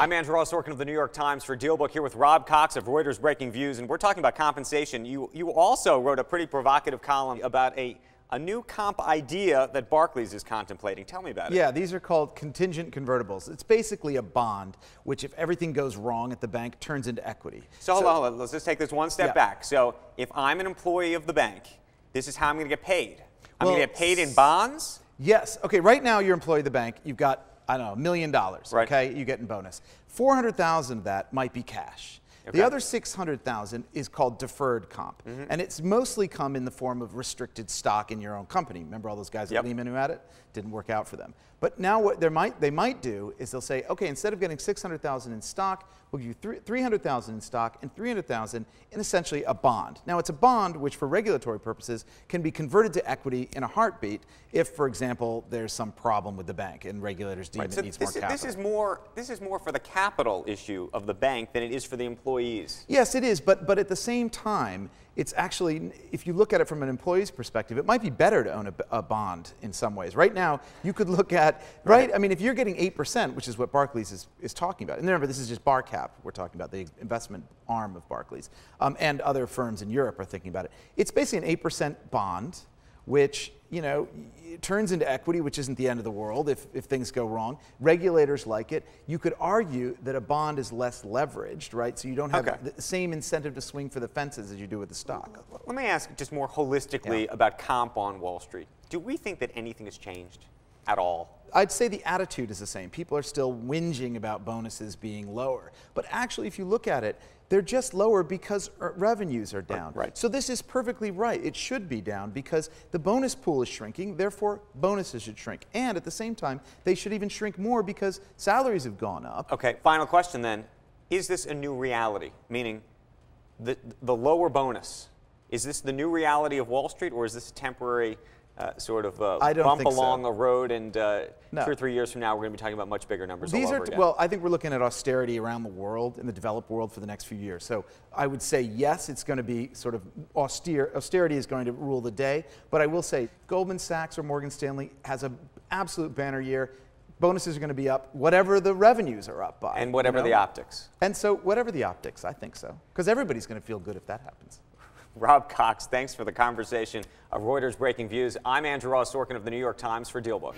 I'm Andrew Ross Sorkin of the New York Times for Dealbook here with Rob Cox of Reuters Breakingviews, and we're talking about compensation. You, you also wrote a pretty provocative column about a, a new comp idea that Barclays is contemplating. Tell me about it. Yeah, these are called contingent convertibles. It's basically a bond, which if everything goes wrong at the bank, turns into equity. So, so hold, on, hold on, let's just take this one step yeah. back. So if I'm an employee of the bank, this is how I'm going to get paid. I'm well, going to get paid in bonds? Yes. Okay, right now you're employee of the bank. You've got I don't know, a million dollars, right. okay, you get in bonus. 400,000 of that might be cash. Okay. The other 600,000 is called deferred comp. Mm -hmm. And it's mostly come in the form of restricted stock in your own company. Remember all those guys yep. at Lehman who had it? Didn't work out for them. But now what they might, they might do is they'll say, okay, instead of getting 600,000 in stock, we'll give you 300,000 in stock and 300,000 in essentially a bond. Now it's a bond which for regulatory purposes can be converted to equity in a heartbeat if, for example, there's some problem with the bank and regulators deem right, it so needs more is, capital. This is more, this is more for the capital issue of the bank than it is for the employees. Yes, it is, but, but at the same time, it's actually, if you look at it from an employee's perspective, it might be better to own a, a bond in some ways. Right now, you could look at, right? right? I mean, if you're getting 8%, which is what Barclays is, is talking about, and remember, this is just BarCap we're talking about, the investment arm of Barclays, um, and other firms in Europe are thinking about it. It's basically an 8% bond which you know turns into equity, which isn't the end of the world if, if things go wrong. Regulators like it. You could argue that a bond is less leveraged, right? So you don't have okay. the same incentive to swing for the fences as you do with the stock. Let me ask just more holistically yeah. about comp on Wall Street. Do we think that anything has changed at all? I'd say the attitude is the same. People are still whinging about bonuses being lower. But actually, if you look at it, they're just lower because uh, revenues are down. Right. So this is perfectly right. It should be down because the bonus pool is shrinking, therefore bonuses should shrink. And at the same time, they should even shrink more because salaries have gone up. Okay, final question then. Is this a new reality? Meaning the, the lower bonus, is this the new reality of Wall Street or is this a temporary uh, sort of uh, bump along so. a road, and uh, no. two or three years from now, we're going to be talking about much bigger numbers. These are well, I think we're looking at austerity around the world in the developed world for the next few years. So I would say yes, it's going to be sort of austere. Austerity is going to rule the day. But I will say Goldman Sachs or Morgan Stanley has an absolute banner year. Bonuses are going to be up, whatever the revenues are up by. And whatever you know? the optics. And so, whatever the optics, I think so. Because everybody's going to feel good if that happens. Rob Cox, thanks for the conversation of Reuters Breakingviews. I'm Andrew Ross Sorkin of the New York Times for Dealbook.